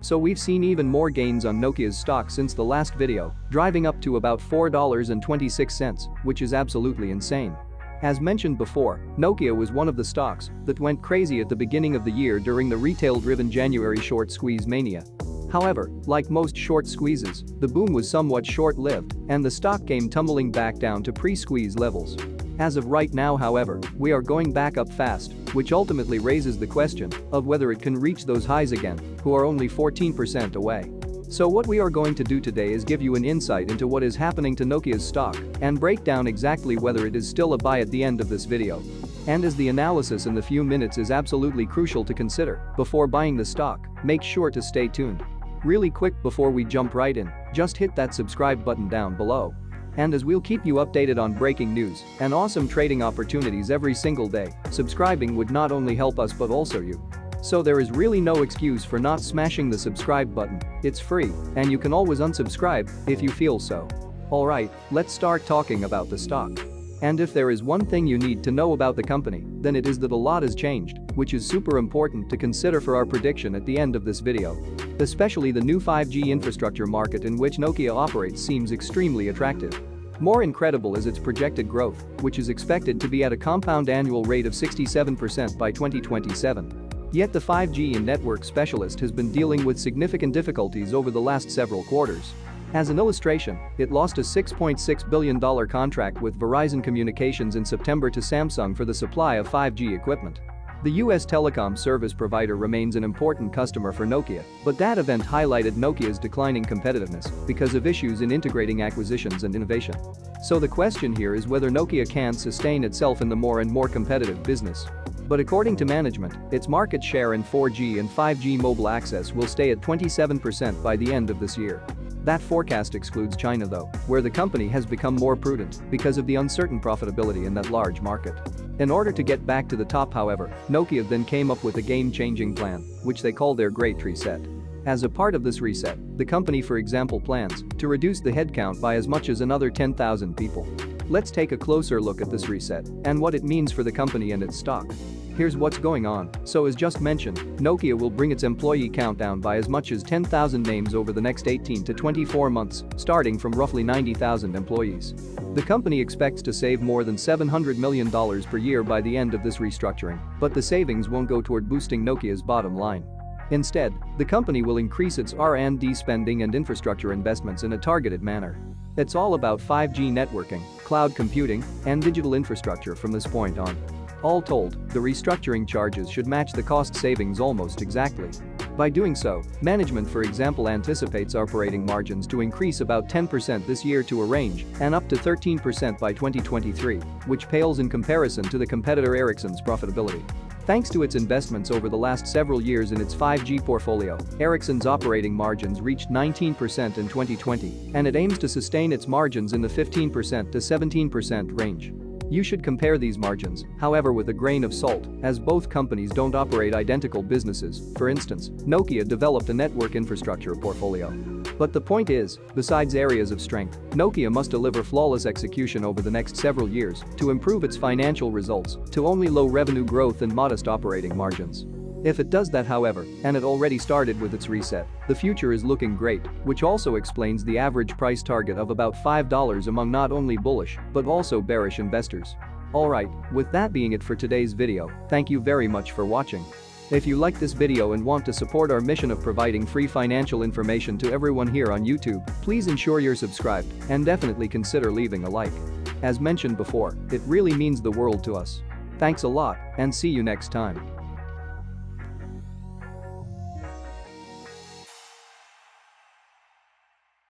So we've seen even more gains on Nokia's stock since the last video, driving up to about $4.26, which is absolutely insane. As mentioned before, Nokia was one of the stocks that went crazy at the beginning of the year during the retail-driven January short squeeze mania. However, like most short squeezes, the boom was somewhat short-lived and the stock came tumbling back down to pre-squeeze levels. As of right now however, we are going back up fast, which ultimately raises the question of whether it can reach those highs again, who are only 14% away. So what we are going to do today is give you an insight into what is happening to Nokia's stock and break down exactly whether it is still a buy at the end of this video. And as the analysis in the few minutes is absolutely crucial to consider before buying the stock, make sure to stay tuned. Really quick before we jump right in, just hit that subscribe button down below. And as we'll keep you updated on breaking news and awesome trading opportunities every single day, subscribing would not only help us but also you. So there is really no excuse for not smashing the subscribe button, it's free, and you can always unsubscribe if you feel so. Alright, let's start talking about the stock. And if there is one thing you need to know about the company, then it is that a lot has changed, which is super important to consider for our prediction at the end of this video. Especially the new 5G infrastructure market in which Nokia operates seems extremely attractive. More incredible is its projected growth, which is expected to be at a compound annual rate of 67% by 2027. Yet the 5G and network specialist has been dealing with significant difficulties over the last several quarters. As an illustration, it lost a $6.6 billion contract with Verizon Communications in September to Samsung for the supply of 5G equipment. The US telecom service provider remains an important customer for Nokia, but that event highlighted Nokia's declining competitiveness because of issues in integrating acquisitions and innovation. So the question here is whether Nokia can sustain itself in the more and more competitive business. But according to management, its market share in 4G and 5G mobile access will stay at 27% by the end of this year. That forecast excludes China though, where the company has become more prudent because of the uncertain profitability in that large market. In order to get back to the top however, Nokia then came up with a game-changing plan, which they call their Great Reset. As a part of this reset, the company for example plans to reduce the headcount by as much as another 10,000 people. Let's take a closer look at this reset and what it means for the company and its stock. Here's what's going on. So as just mentioned, Nokia will bring its employee count down by as much as 10,000 names over the next 18 to 24 months, starting from roughly 90,000 employees. The company expects to save more than $700 million per year by the end of this restructuring, but the savings won't go toward boosting Nokia's bottom line. Instead, the company will increase its R&D spending and infrastructure investments in a targeted manner. It's all about 5G networking, cloud computing, and digital infrastructure from this point on. All told, the restructuring charges should match the cost savings almost exactly. By doing so, management for example anticipates operating margins to increase about 10% this year to a range and up to 13% by 2023, which pales in comparison to the competitor Ericsson's profitability. Thanks to its investments over the last several years in its 5G portfolio, Ericsson's operating margins reached 19% in 2020, and it aims to sustain its margins in the 15% to 17% range. You should compare these margins, however with a grain of salt, as both companies don't operate identical businesses, for instance, Nokia developed a network infrastructure portfolio. But the point is, besides areas of strength, Nokia must deliver flawless execution over the next several years to improve its financial results to only low revenue growth and modest operating margins. If it does that however, and it already started with its reset, the future is looking great, which also explains the average price target of about $5 among not only bullish, but also bearish investors. Alright, with that being it for today's video, thank you very much for watching. If you like this video and want to support our mission of providing free financial information to everyone here on YouTube, please ensure you're subscribed and definitely consider leaving a like. As mentioned before, it really means the world to us. Thanks a lot and see you next time.